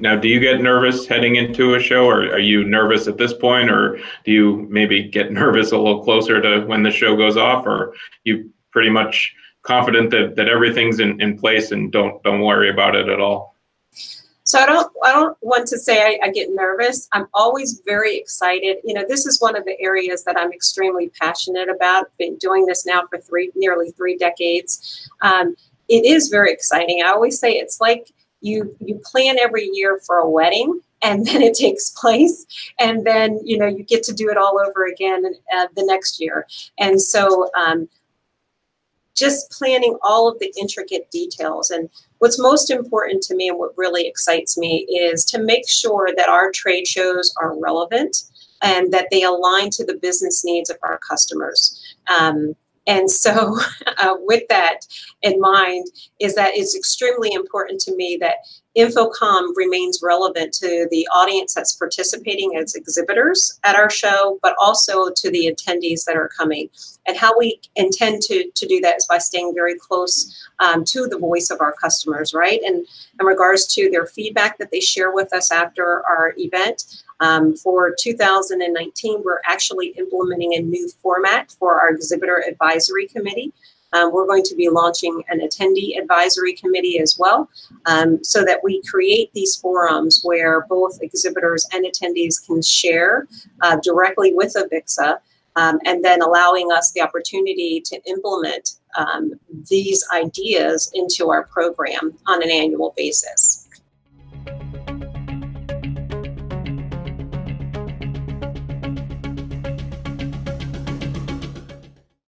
Now, do you get nervous heading into a show, or are you nervous at this point, or do you maybe get nervous a little closer to when the show goes off, or you pretty much confident that, that everything's in, in place and don't don't worry about it at all? So I don't I don't want to say I, I, get nervous. I'm always very excited. You know, this is one of the areas that I'm extremely passionate about. Been doing this now for three nearly three decades. Um, it is very exciting. I always say it's like you you plan every year for a wedding and then it takes place and then you know you get to do it all over again uh, the next year and so um, just planning all of the intricate details. And what's most important to me and what really excites me is to make sure that our trade shows are relevant and that they align to the business needs of our customers. Um, and so, uh, with that in mind, is that it's extremely important to me that InfoComm remains relevant to the audience that's participating as exhibitors at our show, but also to the attendees that are coming. And how we intend to, to do that is by staying very close um, to the voice of our customers, right? And in regards to their feedback that they share with us after our event, um, for 2019, we're actually implementing a new format for our exhibitor advisory committee. Um, we're going to be launching an attendee advisory committee as well um, so that we create these forums where both exhibitors and attendees can share uh, directly with AVIXA um, and then allowing us the opportunity to implement um, these ideas into our program on an annual basis.